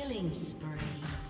Killing spree.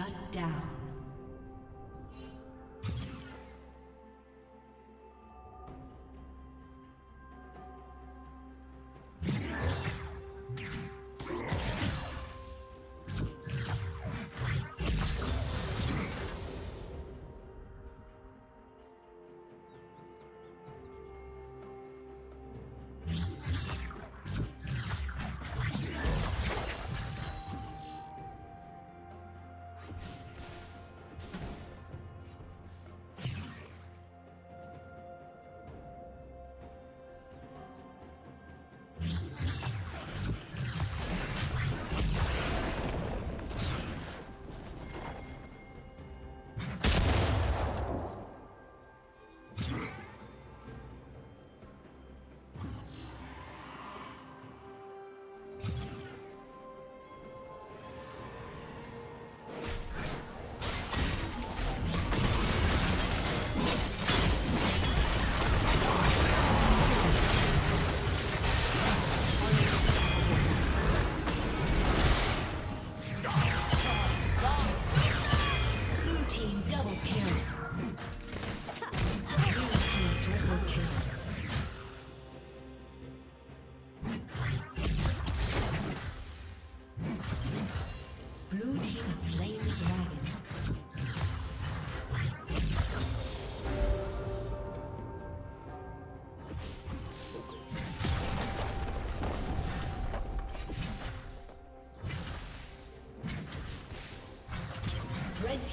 Shut down.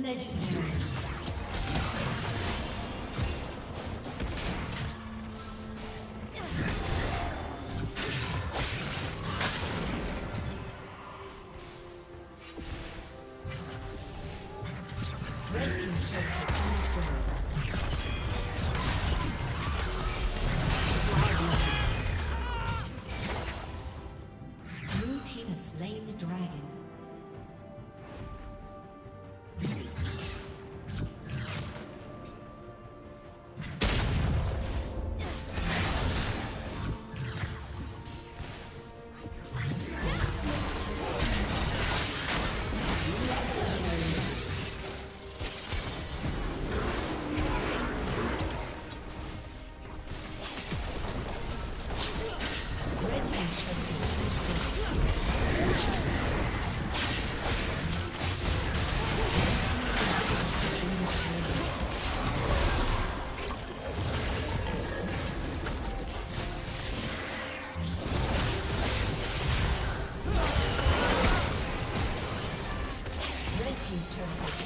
Legendary. Been destroyed.